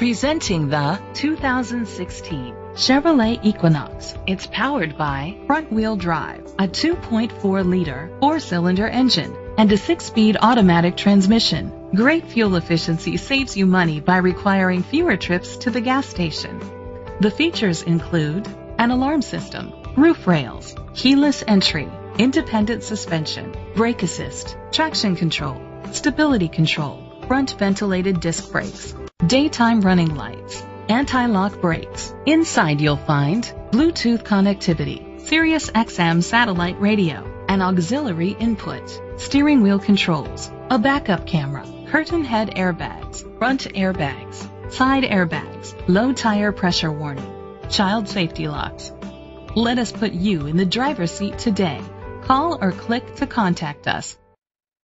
Presenting the 2016 Chevrolet Equinox. It's powered by front-wheel drive, a 2.4-liter four-cylinder engine, and a six-speed automatic transmission. Great fuel efficiency saves you money by requiring fewer trips to the gas station. The features include an alarm system, roof rails, keyless entry, independent suspension, brake assist, traction control, stability control, front ventilated disc brakes, daytime running lights, anti-lock brakes. Inside you'll find Bluetooth connectivity, Sirius XM satellite radio, an auxiliary input, steering wheel controls, a backup camera, curtain head airbags, front airbags, side airbags, low tire pressure warning, child safety locks. Let us put you in the driver's seat today. Call or click to contact us.